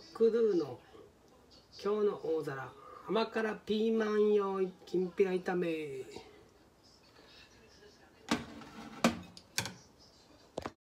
ックドゥの今日の大皿。甘辛ピーマン用きんぴら炒め。